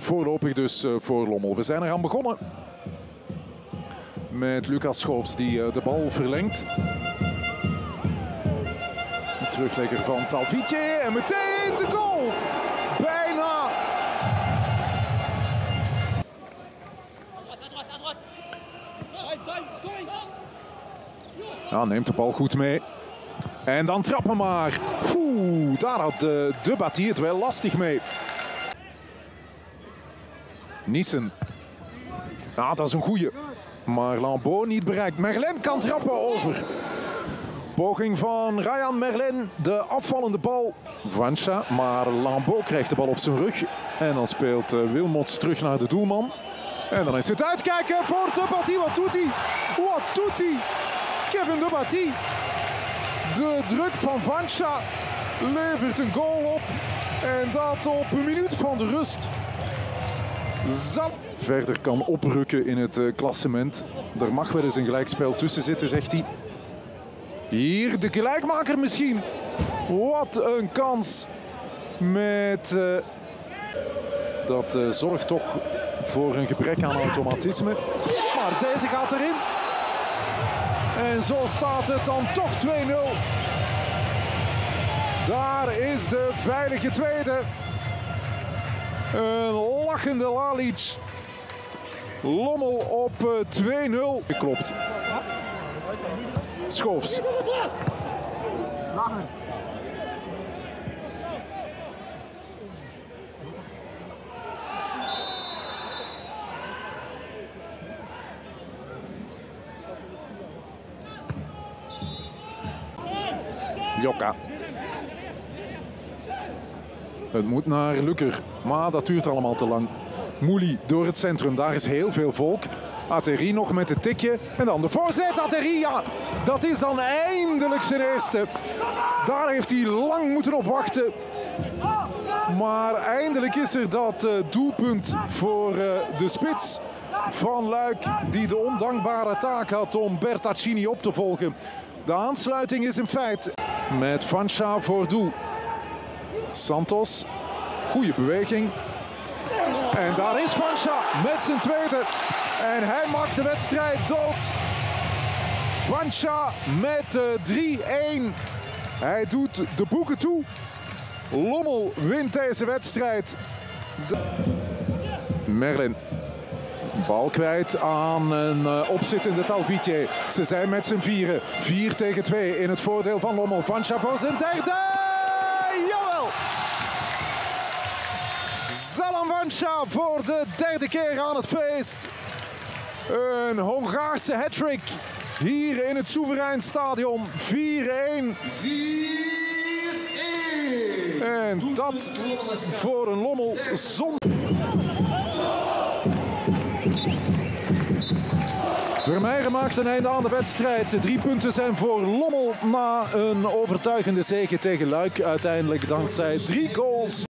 voorlopig dus eh, voor Lommel. We zijn eraan begonnen. Met Lucas Schoofs die eh, de bal verlengt. De teruglegger van Talvitje en meteen de goal. Bijna. Ja, neemt de bal goed mee. En dan trappen maar. Oeh, daar had de, de Batti het wel lastig mee. Nissen. Ja, dat is een goeie. Maar Lambeau niet bereikt. Merlin kan trappen over. Poging van Ryan Merlin. De afvallende bal. Vanscha, maar Lambeau krijgt de bal op zijn rug. En dan speelt uh, Wilmots terug naar de doelman. En dan is het uitkijken voor de Batti. Wat doet hij? Wat doet hij? Kevin de Batti. De druk van Vanscha levert een goal op. En dat op een minuut van de rust. Zan verder kan oprukken in het uh, klassement. Er mag wel eens een gelijkspel tussen zitten, zegt hij. Hier de gelijkmaker misschien. Wat een kans. Met, uh, dat uh, zorgt toch voor een gebrek aan automatisme. Maar deze gaat erin. En zo staat het dan toch 2-0. Daar is de veilige tweede. Een lachende Lalic. Lommel op 2-0. Klopt. Schoofs. Jokka. Het moet naar Lukker, maar dat duurt allemaal te lang. Moelie door het centrum, daar is heel veel volk. Atterri nog met het tikje. En dan de voorzet. Atterri, ja, dat is dan eindelijk zijn eerste. Daar heeft hij lang moeten op wachten. Maar eindelijk is er dat uh, doelpunt voor uh, de spits van Luik. Die de ondankbare taak had om Bertaccini op te volgen. De aansluiting is een feit. Met Fanscha voor doel. Santos, goede beweging. En daar is Fanscha met zijn tweede. En hij maakt de wedstrijd dood. Fanscha met uh, 3-1. Hij doet de boeken toe. Lommel wint deze wedstrijd. Merlin. Bal kwijt aan een uh, opzittende Talvitje. Ze zijn met z'n vieren. 4 tegen 2 in het voordeel van Lommel. Fanscha voor zijn derde. Fanscha voor de derde keer aan het feest. Een Hongaarse hattrick hier in het Soeverein Stadion. 4-1. 4-1. En dat voor een Lommel zonder... Vermeijeren maakt een einde aan de wedstrijd. De drie punten zijn voor Lommel na een overtuigende zege tegen Luik. Uiteindelijk dankzij drie goals.